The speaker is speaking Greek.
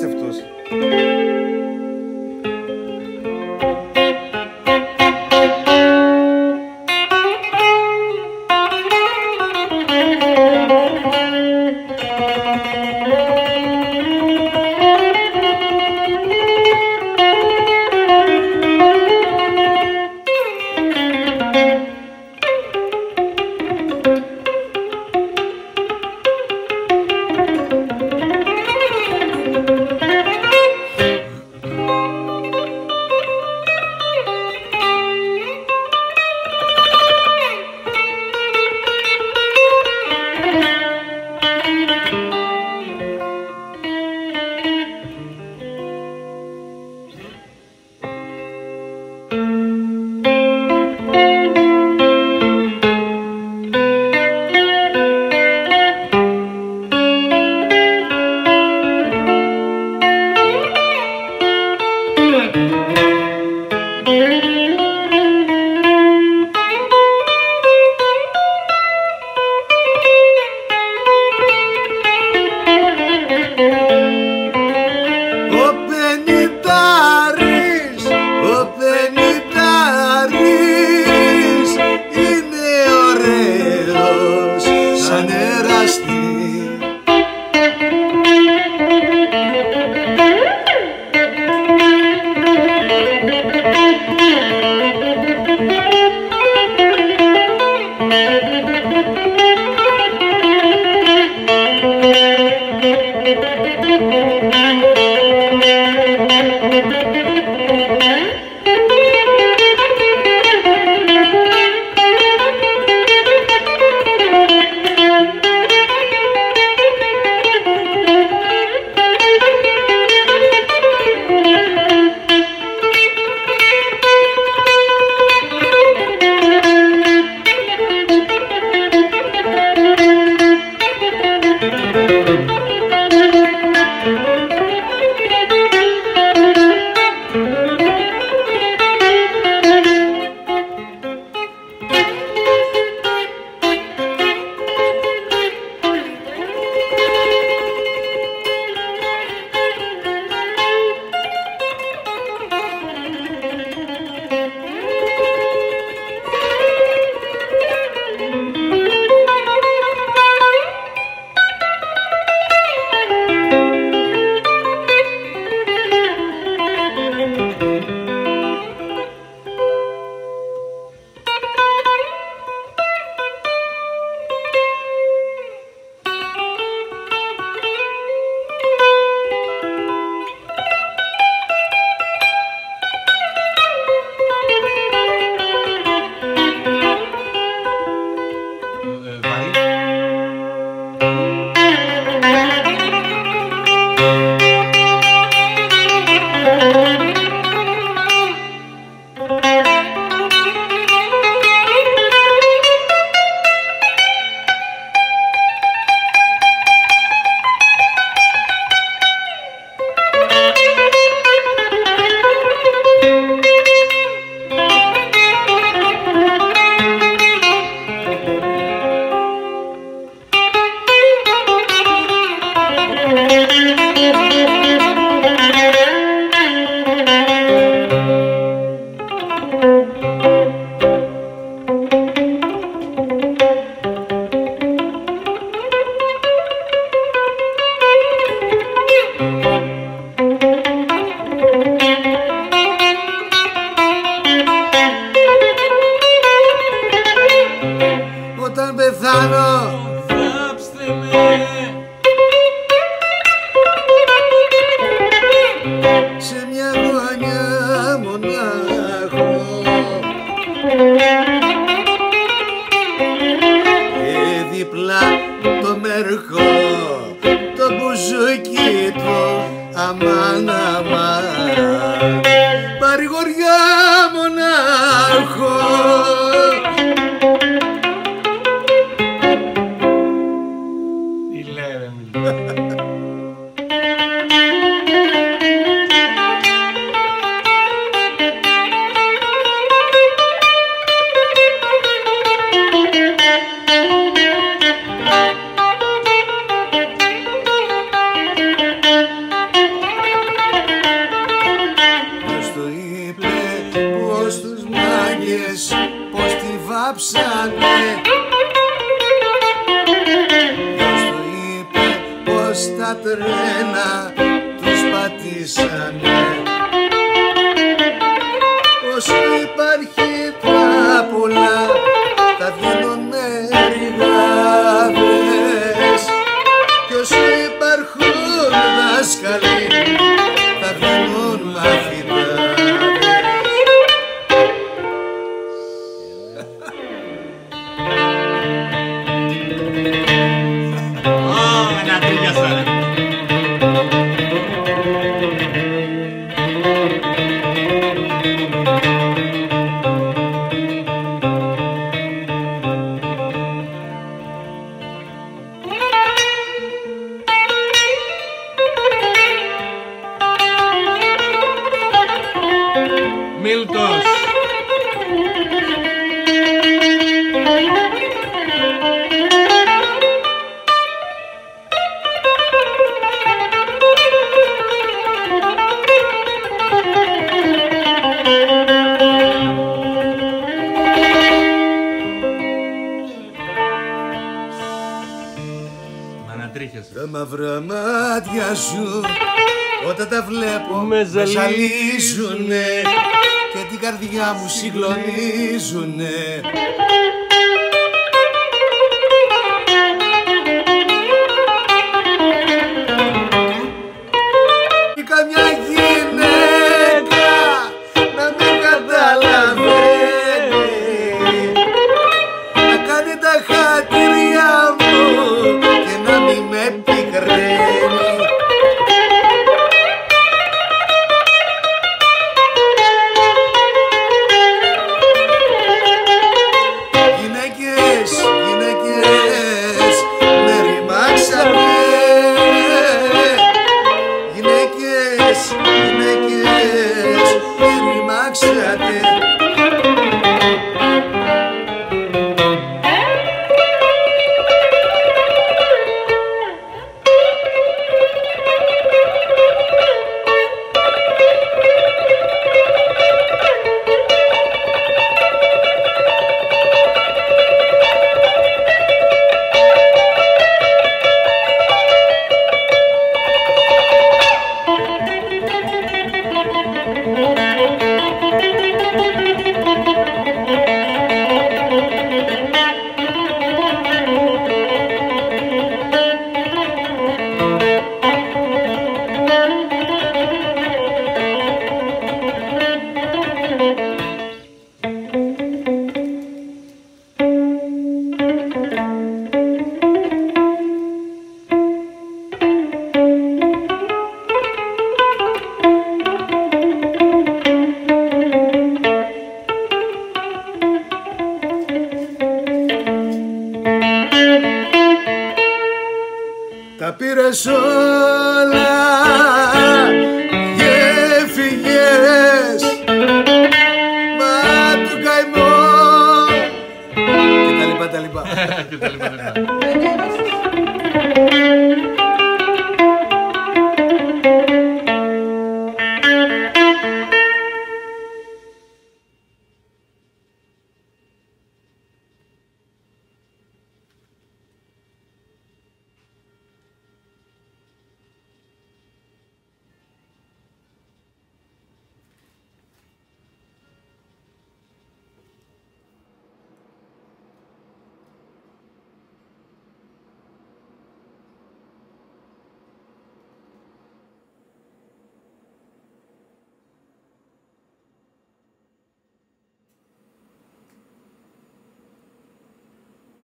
Stiftus. Música αν πεθάνω Θάψτε με. Σε μια γωνιά μονάχο. Και δίπλα το μερχό Amen. υπάρχει Τα μαύρα μάτια σου όταν τα βλέπω Με με ζαλίζουνε. ζαλίζουνε και την καρδιά μου συγκλονίζουνε Και καμιά γυναίκα να μην καταλαβαίνεις να κάνει τα χατήρια πήρες όλα και φυγες Μα του καημό. Και τα λοιπά τα λοιπά. Και τα λοιπά, τα λοιπά.